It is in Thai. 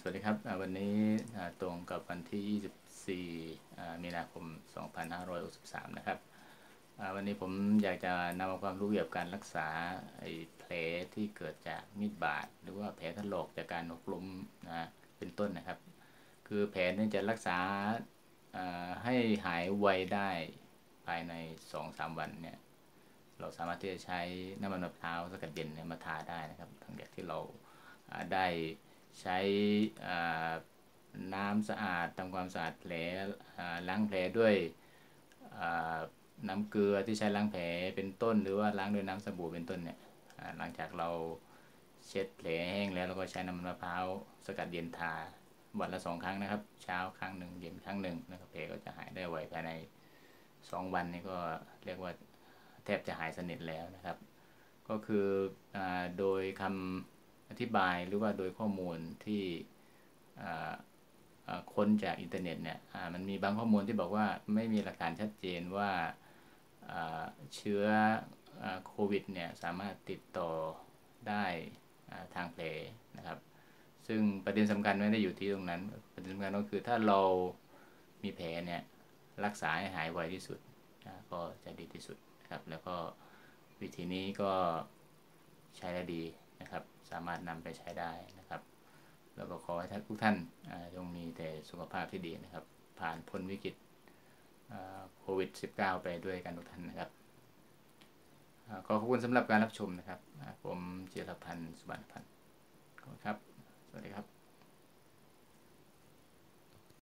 สวัสดีครับ วันนี้ตรงกับวันที่ 24อ่มีนาคม 2563 นะครับ วันนี้ผมอยากจะนำความรู้เกี่ยวกับการรักษาแผลที่เกิดจากมีดบาด หรือว่าแผลถลอกจากการหกล้มนะเป็นต้นนะครับ คือแผลนี่จะรักษาให้หายไวได้ภายใน 2-3 วันเนี่ย เราสามารถที่จะใช้น้ำมันมะพร้าวสกัดเย็นเนี่ยมาทาได้นะครับหลังจากที่เราได้ ใช้น้ำสะอาดทำความสะอาดแผลล้างแผลด้วยน้ำเกลือที่ใช้ล้างแผลเป็นต้น หรือว่าล้างด้วยน้ำสบู่เป็นต้นเนี่ยหลังจากเราเช็ดแผลแห้งแล้วเราก็ใช้น้ำมันมะพร้าวสกัดเย็นทาวันละสองครั้งนะครับ เช้าครั้งหนึ่งเย็นครั้งหนึ่งนะครับแผลก็จะหายได้ไวภายในสองวันนี้ก็เรียกว่าแทบจะหายสนิทแล้วนะครับ ก็คืออโดยคำ อธิบายหรือว่าโดยข้อมูลที่ค้นจากอินเทอร์เน็ตเนี่ยมันมีบางข้อมูลที่บอกว่าไม่มีหลักฐานชัดเจนว่าเชื้อโควิดเนี่ยสามารถติดต่อได้ทางแผลนะครับ ซึ่งประเด็นสำคัญไม่ได้อยู่ที่ตรงนั้น ประเด็นสำคัญก็คือถ้าเรามีแผลเนี่ยรักษาให้หายไวที่สุดก็จะดีที่สุดครับ แล้วก็วิธีนี้ก็ใช้ได้ดีามารถนำไปใช้ได้นะครับ แล้วก็ขอให้ทุกท่านจงมีแต่สุขภาพที่ดีนะครับ ผ่านพ้นวิกฤตโควิด -19 ไปด้วยกันทุกท่านนะครับขอขอบคุณสำหรับการรับชมนะครับ ผมเจรพันธ์สุบรรณพันธ์ขอบคุณครับ